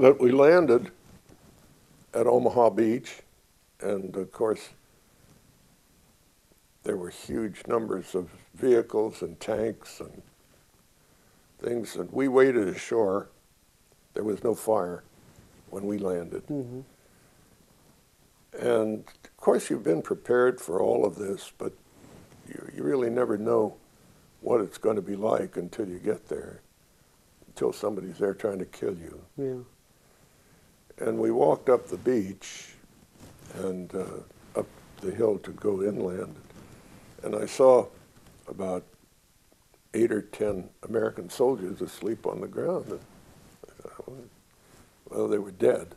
that we landed at Omaha Beach, and of course, there were huge numbers of vehicles and tanks and things, and we waded ashore. There was no fire when we landed. Mm-hmm. And of course, you've been prepared for all of this, but you, you really never know what it's going to be like until you get there, until somebody's there trying to kill you. Yeah. And we walked up the beach and uh, up the hill to go inland. And I saw about eight or ten American soldiers asleep on the ground. And thought, well, they were dead.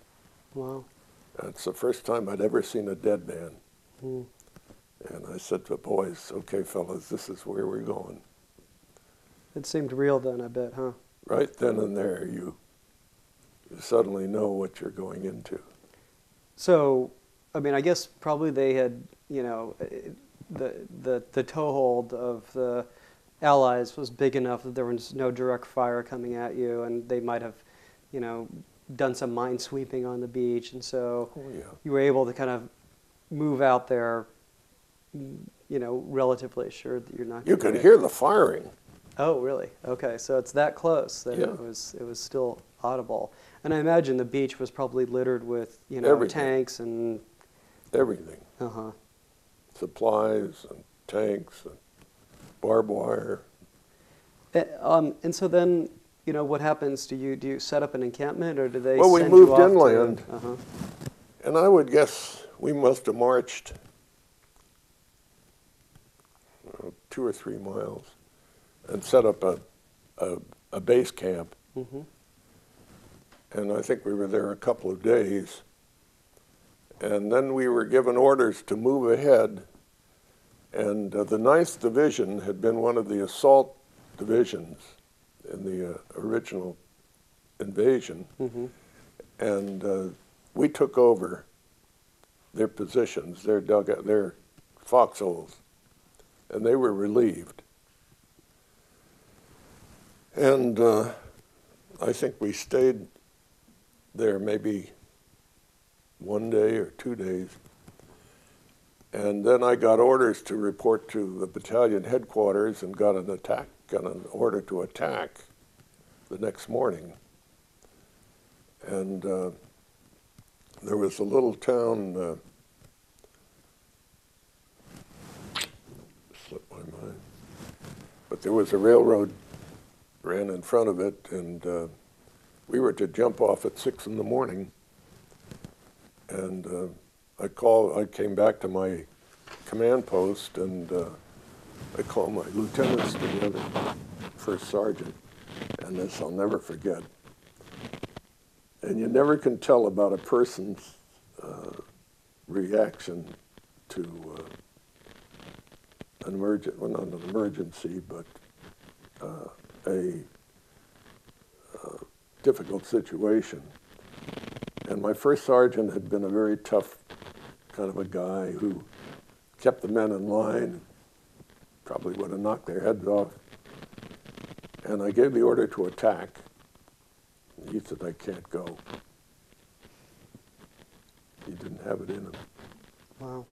Wow. That's the first time I'd ever seen a dead man. Mm. And I said to the boys, okay, fellas, this is where we're going. It seemed real then, I bet, huh? Right then and there, you suddenly know what you're going into. So, I mean, I guess probably they had, you know, eh, the the the toehold of the Allies was big enough that there was no direct fire coming at you, and they might have, you know, done some mine sweeping on the beach, and so Oh, yeah. you were able to kind of move out there, you know, relatively assured that you're not. You could hear the firing. Oh, really? Okay, so it's that close that Yeah. it was it was still audible. And I imagine the beach was probably littered with you know Everything. tanks and Everything. uh huh. Supplies and tanks and barbed wire. Eh, Um, and so then you know what happens? Do you do you set up an encampment or do they? Well, we send moved inland. To, uh-huh. And I would guess we must have marched uh, two or three miles and set up a, a, a base camp. hmm And I think we were there a couple of days. And then we were given orders to move ahead. And uh, the 9th Division had been one of the assault divisions in the uh, original invasion. hmm and uh, we took over their positions, their dugout, their foxholes, and they were relieved. And uh, I think we stayed there maybe one day or two days. And then I got orders to report to the battalion headquarters and got an attack, got an order to attack the next morning and uh, there was a little town. Uh, slipped my mind, but there was a railroad ran in front of it, and uh, we were to jump off at six in the morning. And uh, I called. I came back to my command post, and uh, I called my lieutenants together, first sergeant, and this I'll never forget. And you never can tell about a person's uh, reaction to uh, an emergent, well, not an emergency, but uh, a difficult situation. And my first sergeant had been a very tough kind of a guy who kept the men in line, probably would have knocked their heads off. And I gave the order to attack. He said, I can't go. He didn't have it in him. Wow.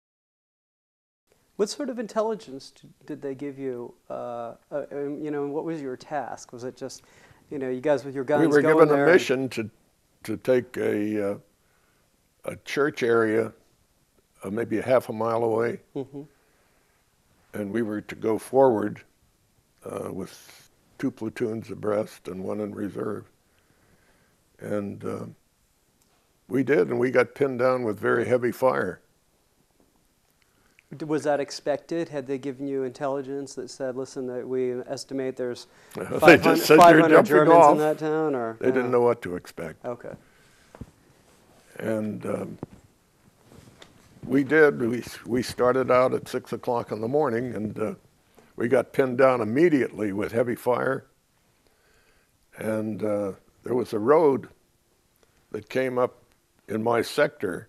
What sort of intelligence did they give you? Uh, uh, you know, what was your task? Was it just, you know, you guys with your guns we were given there a mission to, to take a, uh, a church area, uh, maybe a half a mile away, Mhm. and we were to go forward uh, with two platoons abreast and one in reserve. And uh, we did, and we got pinned down with very heavy fire. Was that expected? Had they given you intelligence that said, "Listen, that we estimate there's 500, just said you're 500 Germans off. in that town"? Or They didn't uh, know what to expect. Okay. And um, we did. We, we started out at 6 o'clock in the morning, and uh, we got pinned down immediately with heavy fire. And uh, there was a road that came up in my sector,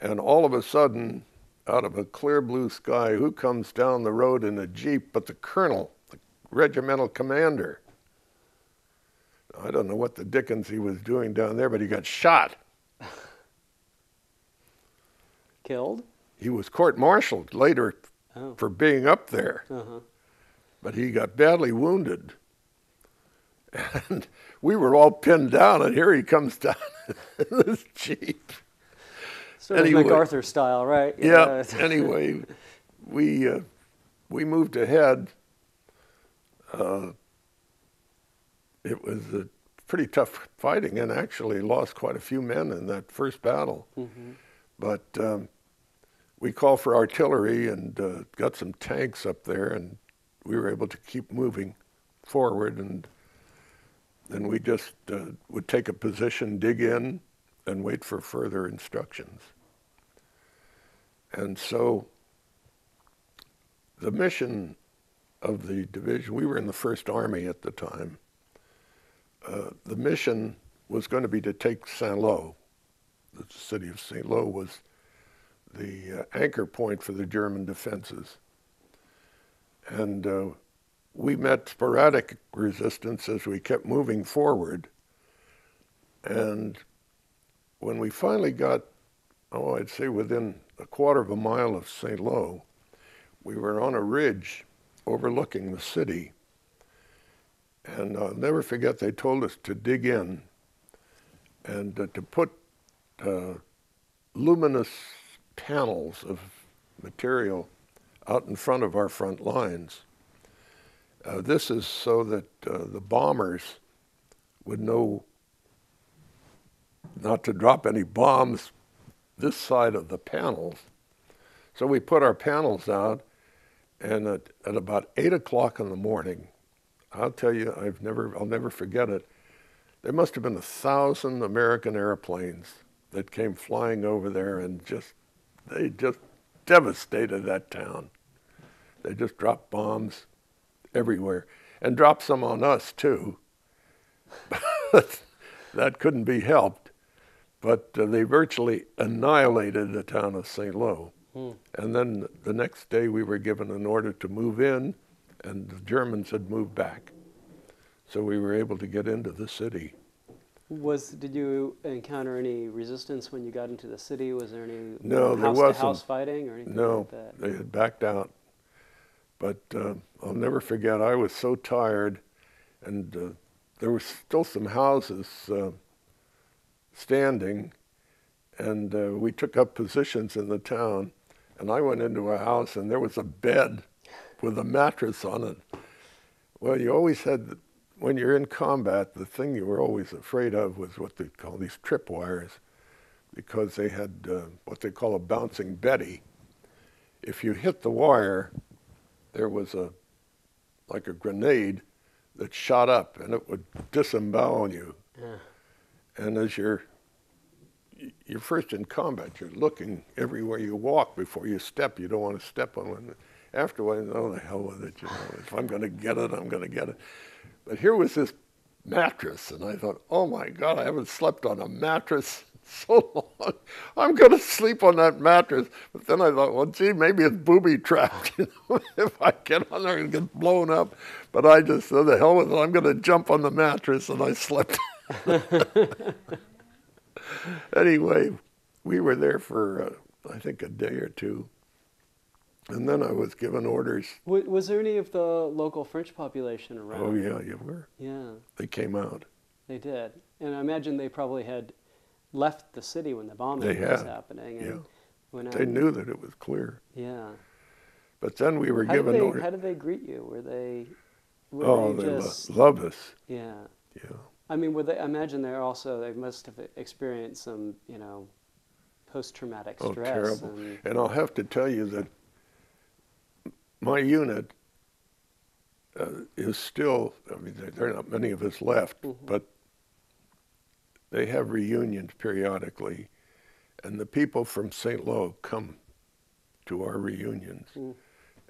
and all of a sudden, out of a clear blue sky, who comes down the road in a Jeep but the colonel, the regimental commander? I don't know what the dickens he was doing down there, but he got shot. Killed? He was court-martialed later Oh. for being up there, Uh-huh. but he got badly wounded. And we were all pinned down, and here he comes down in this jeep. Sort Anyway. of MacArthur style, right? Yeah. anyway, we uh, we moved ahead. Uh, it was pretty tough fighting, and actually lost quite a few men in that first battle. hmm But um, we called for artillery and uh, got some tanks up there, and we were able to keep moving forward. And then we just uh, would take a position, dig in, and wait for further instructions. And so the mission of the division, we were in the First Army at the time. Uh, the mission was going to be to take Saint Lô. The city of St. Lo was the uh, anchor point for the German defenses. And uh, we met sporadic resistance as we kept moving forward. And when we finally got, oh, I'd say within a quarter of a mile of St. Lo, we were on a ridge overlooking the city. And I'll never forget, they told us to dig in and uh, to put uh, luminous panels of material out in front of our front lines. Uh, this is so that uh, the bombers would know not to drop any bombs this side of the panels. So we put our panels out, and at, at about eight o'clock in the morning, I'll tell you, I've never, I'll never forget it. There must have been a thousand American airplanes that came flying over there and just, they just devastated that town. They just dropped bombs everywhere and dropped some on us too. that couldn't be helped. But uh, they virtually annihilated the town of St. Lo. Hmm. And then the next day we were given an order to move in, and the Germans had moved back. So we were able to get into the city. Was did you encounter any resistance when you got into the city? Was there any No, there house to house wasn't. fighting or anything No, like that? they had backed out. But uh, I'll never forget, I was so tired, and uh, there were still some houses uh, standing, and uh, we took up positions in the town. And I went into a house, and there was a bed with a mattress on it. Well, you always had, when you're in combat, the thing you were always afraid of was what they call these tripwires, because they had uh, what they call a bouncing Betty. If you hit the wire, there was a like a grenade that shot up, and it would disembowel you. Yeah. And as you're you're first in combat, you're looking everywhere you walk before you step. You don't want to step on one. After a while, oh the hell with it. You know, if I'm going to get it, I'm going to get it. But here was this mattress, and I thought, oh my God, I haven't slept on a mattress so long. I'm going to sleep on that mattress. But then I thought, well, gee, maybe it's booby trapped. You know, if I get on there and get blown up. But I just said, the hell with it. I'm going to jump on the mattress, and I slept. anyway, we were there for uh, I think a day or two, and then I was given orders. Was, was there any of the local French population around? Oh yeah, you were. Yeah, They came out. they did, and I imagine they probably had left the city when the bombing They was had, happening. And yeah. Went They out- knew that it was clear. Yeah. But then we were How did given they orders. How did they greet you? Were they? Were oh, they they lo- love us. yeah. Yeah. I mean, were they? I imagine they're also. They must have experienced some, you know, post-traumatic Oh, stress. terrible. And, And I'll have to tell you that my unit uh, is still, I mean, there- there are not many of us left, Mhm. but they have reunions periodically. And the people from St. Lo come to our reunions. Mm.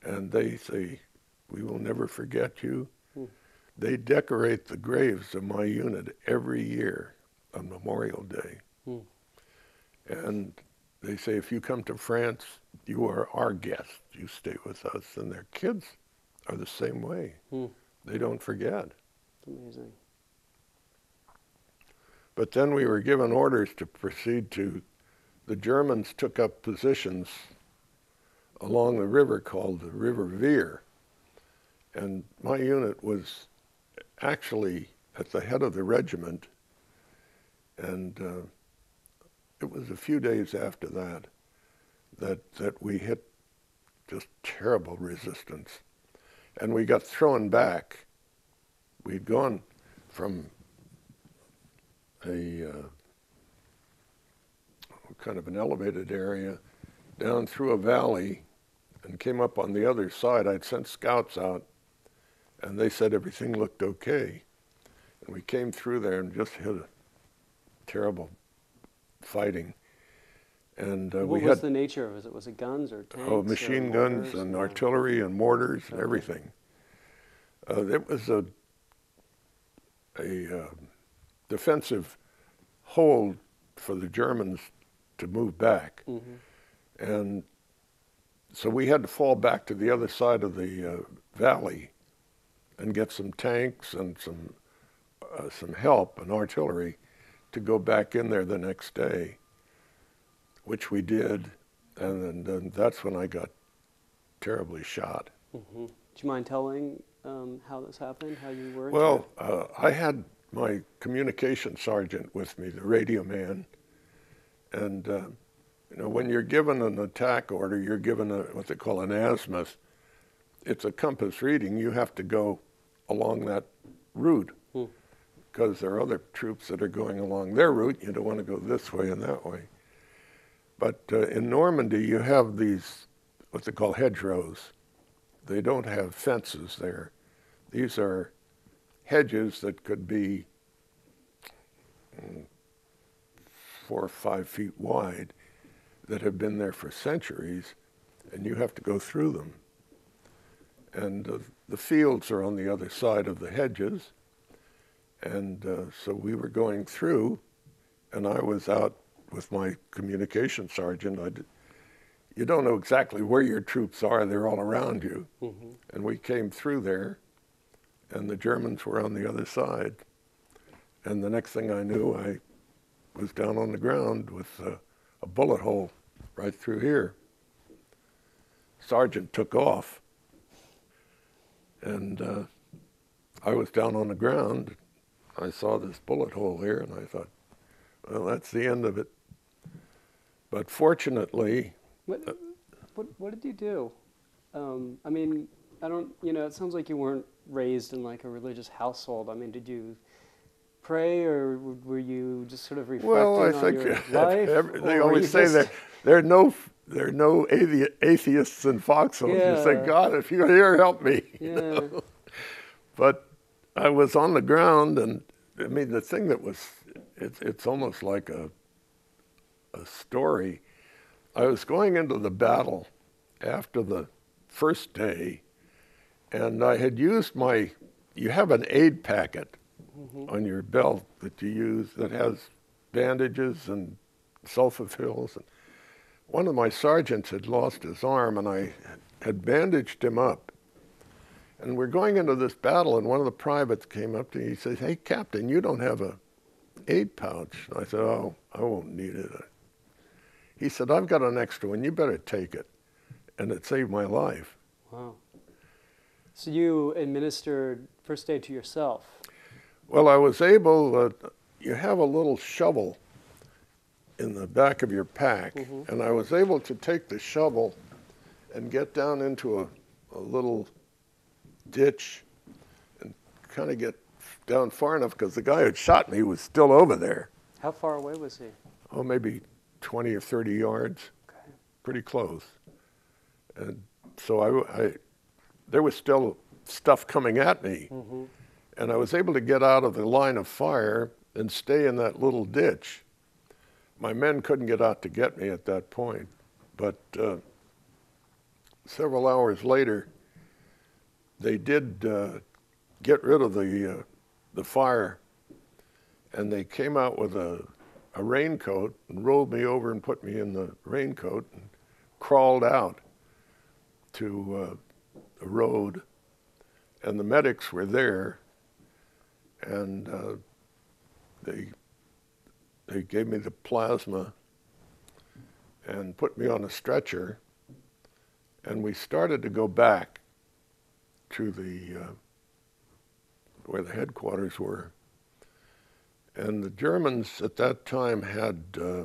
And they say, we will never forget you. They decorate the graves of my unit every year on Memorial Day. Mm. And they say, if you come to France, you are our guest. You stay with us. And their kids are the same way. Hmm. They don't forget. Amazing. But then we were given orders to proceed to, the Germans took up positions along the river called the River Vire. And my unit was actually at the head of the regiment. And uh, it was a few days after that that, that we hit just terrible resistance. And we got thrown back. We'd gone from a uh, kind of an elevated area down through a valley and came up on the other side. I'd sent scouts out, and they said everything looked okay. And we came through there and just hit a terrible fighting. And uh, what we was had the nature of it? Was it guns or tanks? oh, machine guns and or- artillery and mortars and everything. Uh, it was a a uh, defensive hold for the Germans to move back, Mhm. and so we had to fall back to the other side of the uh, valley and get some tanks and some uh, some help and artillery to go back in there the next day, which we did, and then, then that's when I got terribly shot. Mhm. Do you mind telling um, how this happened? How you were? Well, uh, I had my communication sergeant with me, the radio man, and uh, you know when you're given an attack order, you're given a, what they call an azimuth. It's a compass reading. You have to go along that route Hmm. because there are other troops that are going along their route. You don't want to go this way and that way. But uh, in Normandy, you have these what they call hedgerows. They don't have fences there. These are hedges that could be mm, four or five feet wide that have been there for centuries, and you have to go through them. And uh, the fields are on the other side of the hedges, and uh, so we were going through, and I was out with my communication sergeant. I did, you don't know exactly where your troops are, they're all around you. Mhm. And we came through there, and the Germans were on the other side. And the next thing I knew, I was down on the ground with uh, a bullet hole right through here. Sergeant took off, and uh, I was down on the ground. I saw this bullet hole here, and I thought, well, that's the end of it. But fortunately, What, what, what did you do? Um, I mean, I don't, you know, it sounds like you weren't raised in like a religious household. I mean, did you pray or were you just sort of reflecting Well, I on think your life? every- they always say just- that there are no there are no athe- atheists in Foxholes. You say, God, if you're here, help me. you Yeah. know? But I was on the ground, and I mean, the thing that was it's it's almost like a a story. I was going into the battle after the first day, and I had used my. You have an aid packet Mhm. on your belt that you use that has bandages and sulfa pills. And one of my sergeants had lost his arm, and I had bandaged him up. And we're going into this battle, and one of the privates came up to me. He says, "Hey, Captain, you don't have a aid pouch." And I said, "Oh, I won't need it." He said, "I've got an extra one. You better take it." And it saved my life. Wow. So you administered first aid to yourself. Well, I was able. Uh, you have a little shovel in the back of your pack, Mhm. and I was able to take the shovel and get down into a, a little ditch and kind of get down far enough because the guy who shot me was still over there. How far away was he? Oh, maybe 20 or 30 yards, Okay. pretty close. And so I, I there was still stuff coming at me. hmm and I was able to get out of the line of fire and stay in that little ditch. My men couldn't get out to get me at that point, but uh, several hours later, they did uh, get rid of the uh, the fire, and they came out with a a raincoat and rolled me over and put me in the raincoat and crawled out to uh, the road, and the medics were there and uh, they they gave me the plasma and put me on a stretcher, and we started to go back to the uh, where the headquarters were. And the Germans at that time had uh,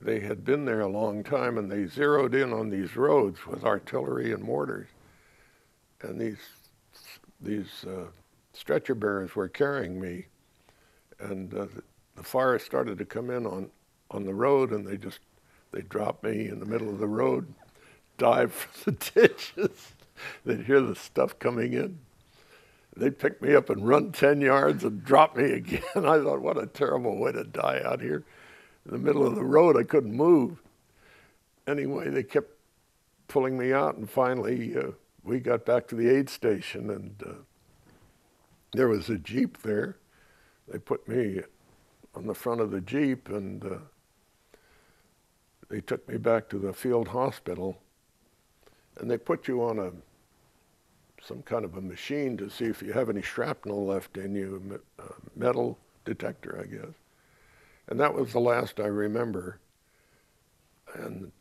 they had been there a long time, and they zeroed in on these roads with artillery and mortars. And these these uh, stretcher bearers were carrying me, and uh, the, fire started to come in on on the road, and they just they dropped me in the middle of the road, dive for the ditches. They'd hear the stuff coming in. They'd pick me up and run 10 yards and drop me again. I thought, what a terrible way to die out here in the middle of the road. I couldn't move. Anyway, they kept pulling me out, and finally, uh, we got back to the aid station, and uh, there was a Jeep there. They put me on the front of the Jeep, and uh, they took me back to the field hospital, and they put you on a some kind of a machine to see if you have any shrapnel left in you, a metal detector, I guess. And that was the last I remember. And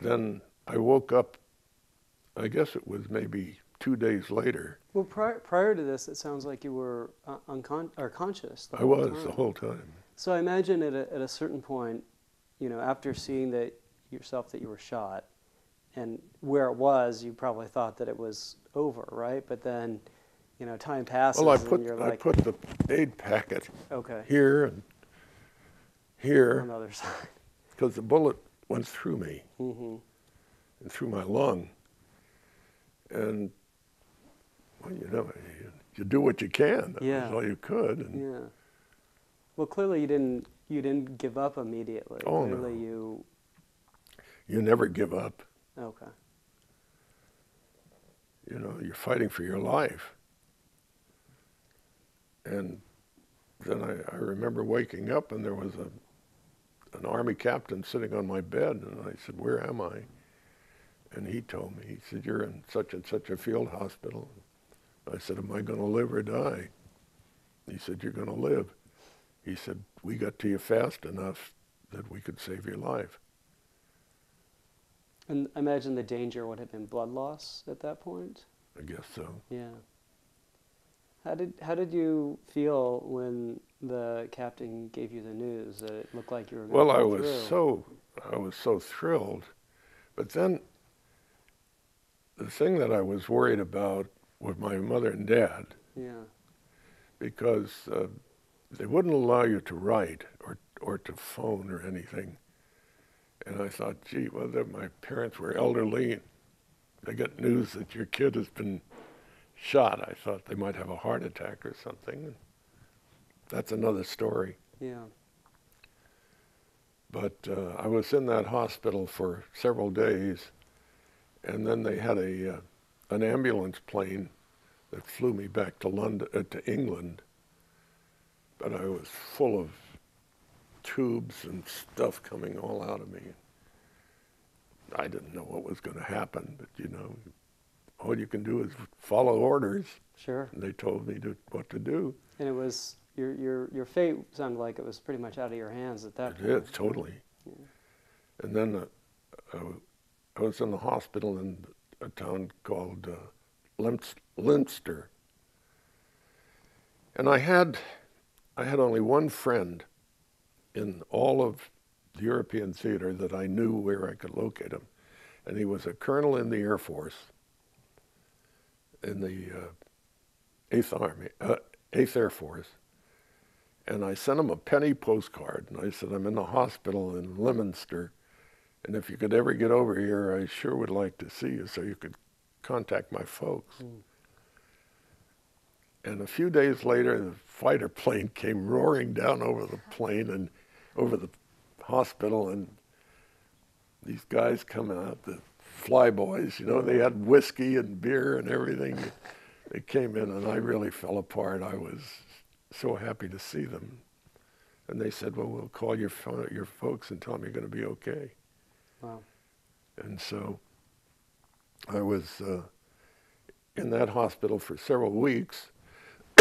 then I woke up, I guess it was maybe two days later. Well, prior, prior to this, it sounds like you were uh, uncon- or conscious. I was time. the whole time. So I imagine at a, at a certain point, you know, after seeing that yourself that you were shot, and where it was, you probably thought that it was over, right? But then, you know, time passes, Well, I and put, you're I like, put the aid packet okay, here and here on the other side. because the bullet went through me hmm and through my lung. And, well, you know, you, you do what you can. That Yeah. was all you could. And Yeah. Well, clearly you didn't you didn't give up immediately. Oh, no. clearly you you never give up. okay. You know, you're fighting for your life. And then I, I remember waking up and there was a an army captain sitting on my bed and I said, Where am I? And he told me, he said, You're in such and such a field hospital. I said, Am I gonna live or die? He said, You're gonna live. He said, We got to you fast enough that we could save your life. And imagine the danger would have been blood loss at that point. I guess so. Yeah. How did how did you feel when the captain gave you the news that it looked like you were going Well, to I was through? so I was so thrilled, but then the thing that I was worried about was my mother and dad yeah because uh, they wouldn't allow you to write or or to phone or anything. And I thought, gee, well, my parents were elderly. They get news that your kid has been shot. I thought they might have a heart attack or something. That's another story. yeah But uh, I was in that hospital for several days, and then they had a uh, an ambulance plane that flew me back to London uh, to England. But I was full of tubes and stuff coming all out of me. I didn't know what was going to happen, but you know, all you can do is follow orders. sure. And they told me to, what to do. And it was your your your fate sounded like it was pretty much out of your hands at that It point. is totally. And then uh, I, was in the hospital in a town called uh, Limps- Linster, and I had I had only one friend in all of the European theater that I knew where I could locate him, and he was a colonel in the Air Force in the uh, Eighth Army, uh, Eighth Air Force, and I sent him a penny postcard, and I said, I'm in the hospital in Leominster, and if you could ever get over here, I sure would like to see you so you could contact my folks. Mm. And a few days later, the fighter plane came roaring down over the plane and over the hospital, and these guys come out, the flyboys, you know, they had whiskey and beer and everything. They came in, and I really fell apart. I was so happy to see them. And they said, well, we'll call your, your folks and tell them you're going to be okay. Wow. And so I was uh, in that hospital for several weeks,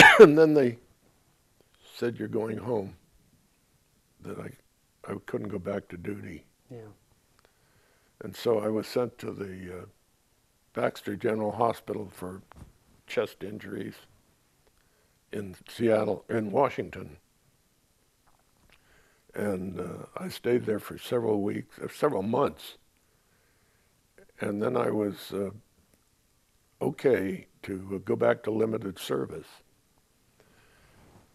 and then they said, You're going home. that I, I couldn't go back to duty. Yeah. And so I was sent to the uh, Baxter General Hospital for chest injuries in Seattle, in Washington. And uh, I stayed there for several weeks, uh, several months. And then I was uh, okay to uh, go back to limited service.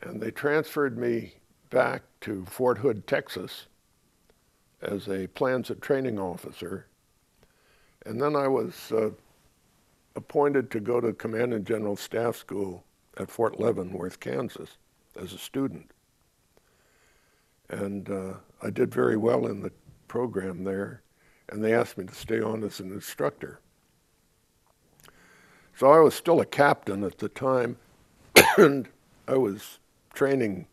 And they transferred me back to Fort Hood, Texas as a plans and training officer. And then I was uh, appointed to go to Command and General Staff School at Fort Leavenworth, Kansas, as a student. And uh, I did very well in the program there, and they asked me to stay on as an instructor. So I was still a captain at the time, and I was training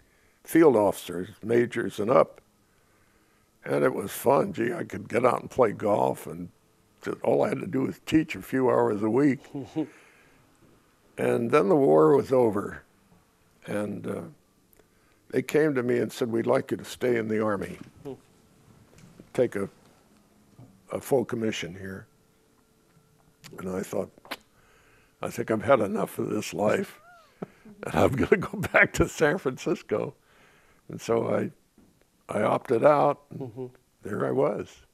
field officers, majors, and up. And it was fun. Gee, I could get out and play golf, and just, all I had to do was teach a few hours a week. and then the war was over, and uh, they came to me and said, "We'd like you to stay in the army, take a a full commission here." And I thought, I think I've had enough of this life, and I'm going to go back to San Francisco. And so I I opted out. And mm-hmm. There I was.